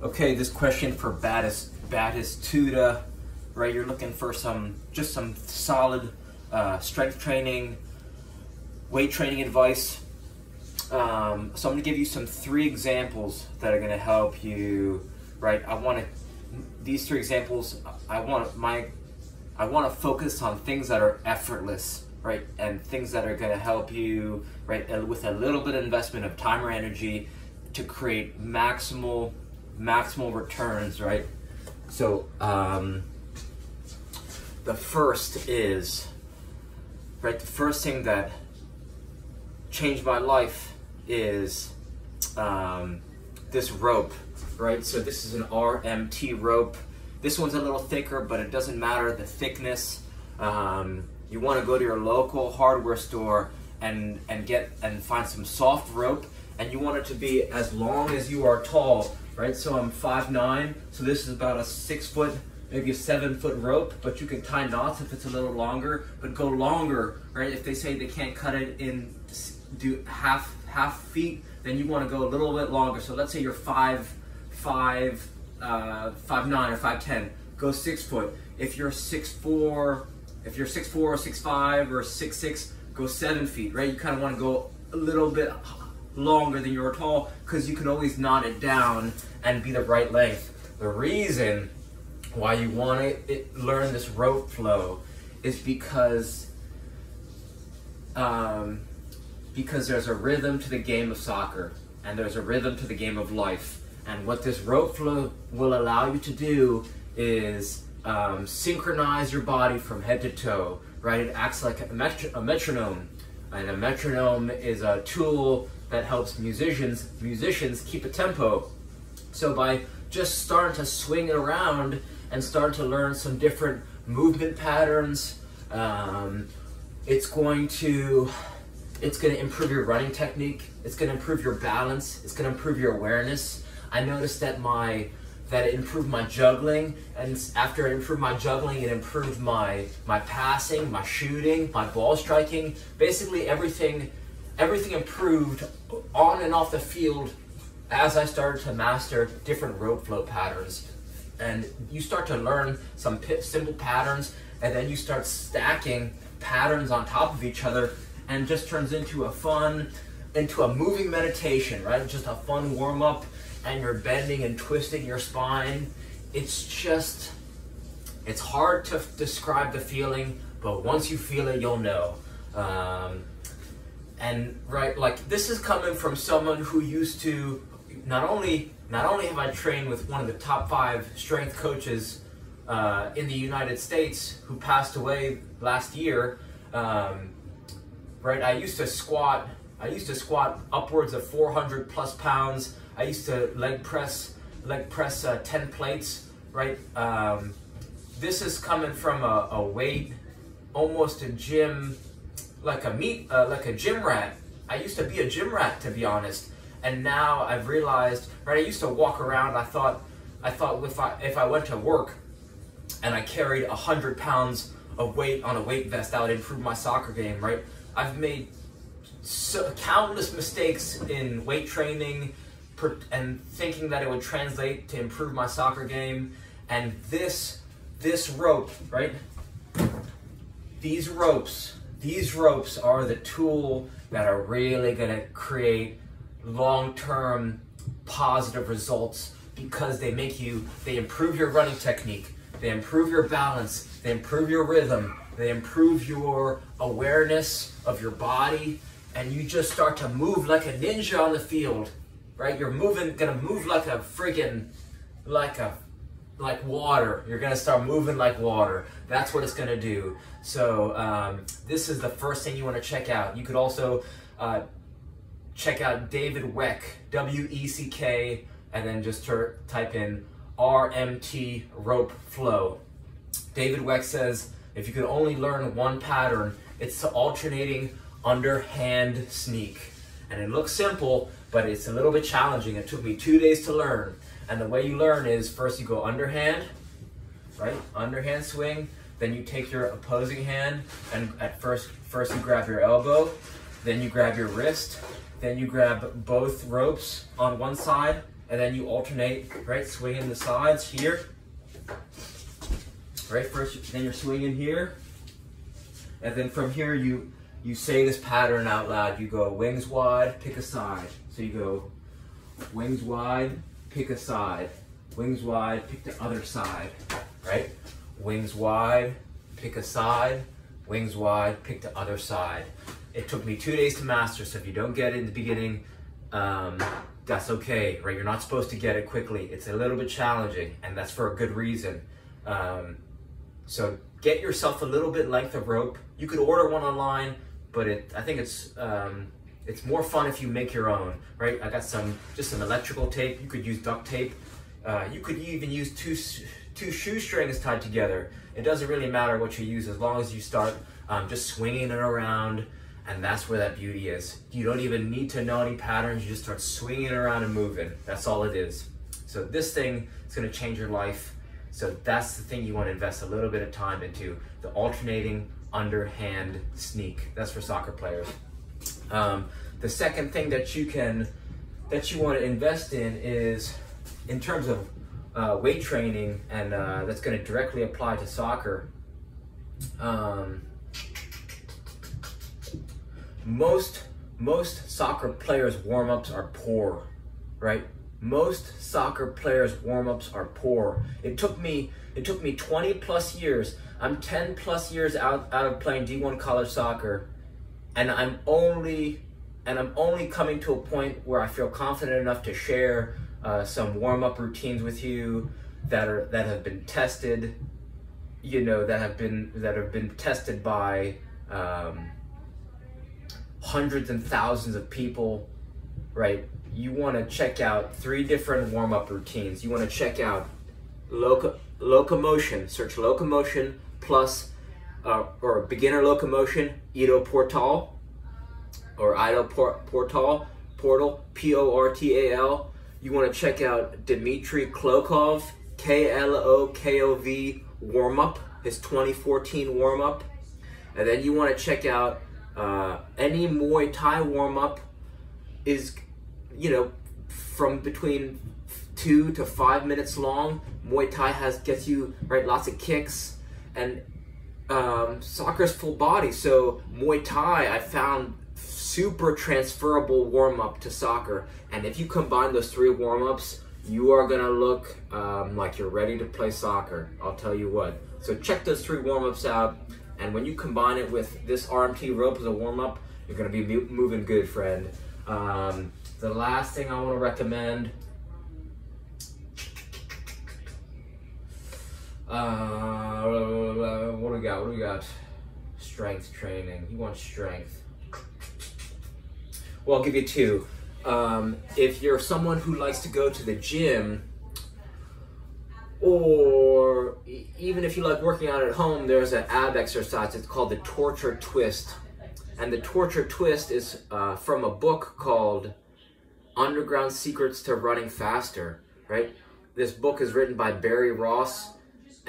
Okay, this question for Battis Batistuta, right? You're looking for some just some solid uh, strength training, weight training advice. Um, so I'm gonna give you some three examples that are gonna help you, right? I want to these three examples. I want my I want to focus on things that are effortless, right? And things that are to help you, right, with a little bit of investment of time or energy to create maximal maximal returns, right? So, um, the first is, right, the first thing that changed my life is um, this rope, right? So this is an RMT rope. This one's a little thicker, but it doesn't matter the thickness. Um, you want to go to your local hardware store and and get and find some soft rope, and you want it to be as long as you are tall, right? So I'm 5'9", so this is about a six foot, maybe a seven foot rope, but you can tie knots if it's a little longer, but go longer, right? If they say they can't cut it in, do half half feet, then you want to go a little bit longer. So let's say you're five, five, uh, five nine or five ten. Go six foot. If you're six four, if you're six four or six five or six six, go seven feet. Right? You kind of want to go a little bit longer than you're tall because you can always knot it down and be the right length. The reason why you want to learn this rope flow is because um, because there's a rhythm to the game of soccer and there's a rhythm to the game of life. And what this rope flow will allow you to do is um, synchronize your body from head to toe, right? It acts like a, metro a metronome. And a metronome is a tool that helps musicians musicians keep a tempo. So by just starting to swing around and start to learn some different movement patterns, um, it's going to it's going to improve your running technique. It's going to improve your balance. It's going to improve your awareness. I noticed that my that it improved my juggling, and after it improved my juggling, it improved my my passing, my shooting, my ball striking. Basically, everything everything improved on and off the field as I started to master different rope flow patterns. And you start to learn some simple patterns, and then you start stacking patterns on top of each other and just turns into a fun, into a moving meditation, right? Just a fun warm up, and you're bending and twisting your spine. It's just, it's hard to describe the feeling, but once you feel it, you'll know. Um, and right, like this is coming from someone who used to not only not only have I trained with one of the top five strength coaches uh, in the United States who passed away last year. Um, right? I used to squat, I used to squat upwards of 400 plus pounds. I used to leg press, leg press uh, 10 plates, right? Um, this is coming from a, a, weight, almost a gym, like a meat, uh, like a gym rat. I used to be a gym rat, to be honest. And now I've realized, right? I used to walk around. I thought, I thought if I if I went to work, and I carried a hundred pounds of weight on a weight vest, that would improve my soccer game, right? I've made so, countless mistakes in weight training and thinking that it would translate to improve my soccer game. And this, this rope, right? These ropes, these ropes are the tool that are really gonna create long-term positive results because they make you, they improve your running technique, they improve your balance, they improve your rhythm, they improve your awareness of your body, and you just start to move like a ninja on the field, right? You're moving, gonna move like a friggin', like a, like water. You're gonna start moving like water. That's what it's gonna do. So um, this is the first thing you wanna check out. You could also uh, check out David Weck, W-E-C-K, and then just type in RMT rope flow. David Weck says, if you could only learn one pattern, it's the alternating underhand sneak. And it looks simple, but it's a little bit challenging. It took me two days to learn. And the way you learn is first you go underhand, right? Underhand swing. Then you take your opposing hand and at first, first you grab your elbow, then you grab your wrist, then you grab both ropes on one side, and then you alternate, right? Swinging the sides here. Right, first, then you're swinging here. And then from here, you you say this pattern out loud. You go wings wide, pick a side. So you go wings wide, pick a side. Wings wide, pick the other side, right? Wings wide, pick a side. Wings wide, pick the other side. It took me two days to master, so if you don't get it in the beginning, um, that's okay, right? You're not supposed to get it quickly. It's a little bit challenging, and that's for a good reason. Um, so get yourself a little bit length of rope. You could order one online, but it I think it's um, it's more fun if you make your own, right? I got some just some electrical tape. You could use duct tape. Uh, you could even use two two shoestrings tied together. It doesn't really matter what you use as long as you start um, just swinging it around and that's where that beauty is. You don't even need to know any patterns, you just start swinging around and moving. That's all it is. So this thing is gonna change your life. So that's the thing you wanna invest a little bit of time into, the alternating underhand sneak. That's for soccer players. Um, the second thing that you can, that you wanna invest in is, in terms of uh, weight training, and uh, that's gonna directly apply to soccer, um, most most soccer players warm-ups are poor, right? Most soccer players warm-ups are poor. It took me it took me 20 plus years. I'm 10 plus years out, out of playing D1 college soccer and I'm only and I'm only coming to a point where I feel confident enough to share uh, some warm-up routines with you that are that have been tested, you know, that have been that have been tested by um, hundreds and thousands of people, right? You want to check out three different warm up routines. You want to check out loco- locomotion, search locomotion plus uh, or beginner locomotion, Ido Portal or Ido Por- Portal, Portal, P O R T A L. You want to check out Dmitry Klokov, K L O K O V warm up, his 2014 warm up. And then you want to check out uh, any Muay Thai warm up is, you know, from between two to five minutes long. Muay Thai has gets you right lots of kicks, and um, soccer's full body. So Muay Thai, I found super transferable warm up to soccer. And if you combine those three warm ups, you are gonna look um, like you're ready to play soccer. I'll tell you what. So check those three warm ups out. And when you combine it with this RMT rope as a warm up, you're to be moving good, friend. Um, the last thing I want to recommend. Uh, we got? What do we got? Strength training. You want strength. Well, I'll give you two. Um, if you're someone who likes to go to the gym, or even if you like working out at home, there's an ab exercise. It's called the torture twist. And the torture twist is uh, from a book called Underground Secrets to Running Faster, right? This book is written by Barry Ross.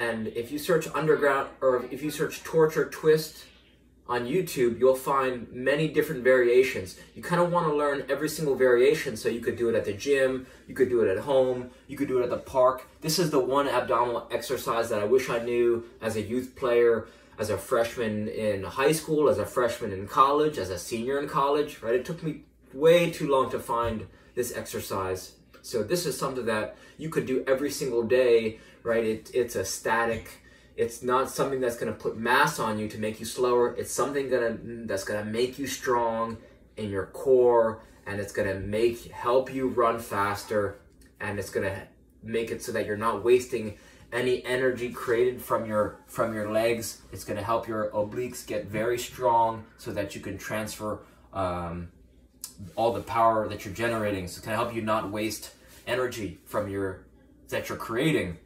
And if you search underground, or if you search torture twist on YouTube, you'll find many different variations. You kind of want to learn every single variation so you could do it at the gym, you could do it at home, you could do it at the park. This is the one abdominal exercise that I wish I knew as a youth player, as a freshman in high school, as a freshman in college, as a senior in college, right? It took me way too long to find this exercise. So this is something that you could do every single day, right? It, it's a static it's not something that's going to put mass on you to make you slower. It's something gonna that's going to make you strong in your core and it's going to make help you run faster and it's going to make it so that you're not wasting any energy created from your from your legs. It's going to help your obliques get very strong so that you can transfer um, all the power that you're generating. So it's going to help you not waste energy from your that you're creating.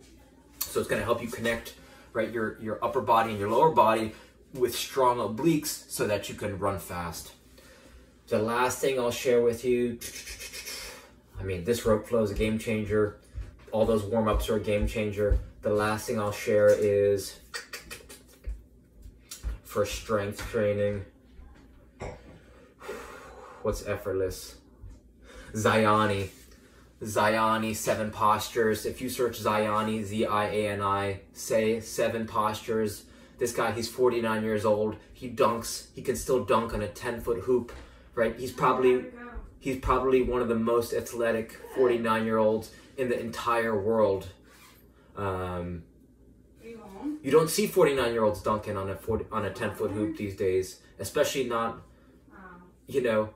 So it's going to help you connect right, your, your upper body and your lower body with strong obliques so that you can run fast. The last thing I'll share with you, I mean, this rope flow is a game changer. All those warm ups are a game changer. The last thing I'll share is for strength training. What's effortless? Ziani. Ziani seven postures. If you search Ziani, Z I A N I, say seven postures. This guy, he's 49 years old. He dunks. He can still dunk on a 10 foot hoop, right? He's probably he's probably one of the most athletic 49 year olds in the entire world. Um, you don't see 49 year olds dunking on a 40, on a 10 foot hoop these days, especially not, you know,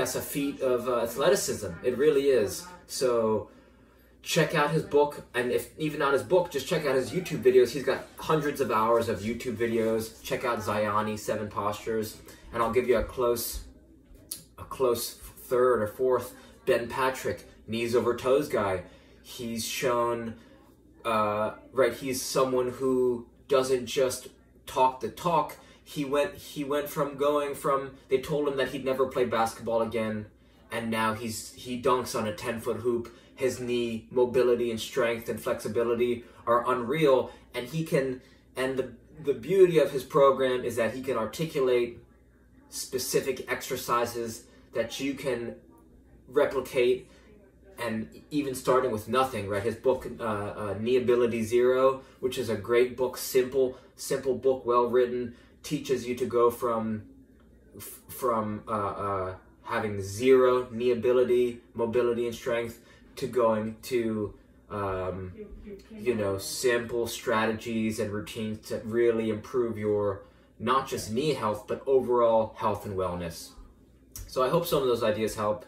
that's a feat of uh, athleticism. It really is. So check out his book, and if even not his book, just check out his YouTube videos. He's got hundreds of hours of YouTube videos. Check out Ziani Seven Postures, and I'll give you a close, a close third or fourth. Ben Patrick, knees over toes guy. He's shown, uh, right? He's someone who doesn't just talk the talk. He went. He went from going from. They told him that he'd never play basketball again, and now he's he dunks on a ten foot hoop his knee mobility and strength and flexibility are unreal and he can and the the beauty of his program is that he can articulate specific exercises that you can replicate and even starting with nothing right his book uh, uh, knee ability zero which is a great book simple simple book well written teaches you to go from from uh, uh, having zero knee ability mobility and strength to going to um, you know simple strategies and routines to really improve your not just knee health but overall health and wellness. So i hope some of those ideas help.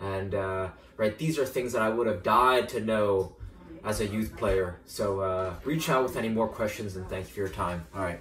And uh, right these are things that i would have died to know as a youth player. So uh, reach out with any more questions and thank you for your time. All right